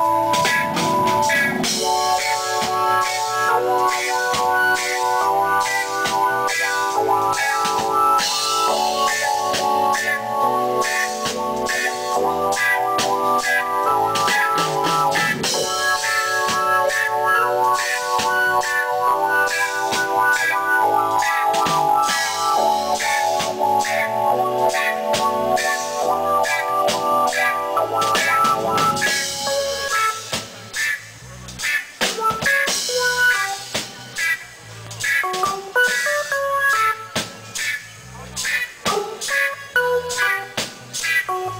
Bye.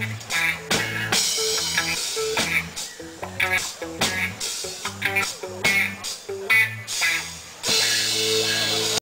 Bye.